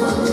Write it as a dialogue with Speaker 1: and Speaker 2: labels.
Speaker 1: Lord.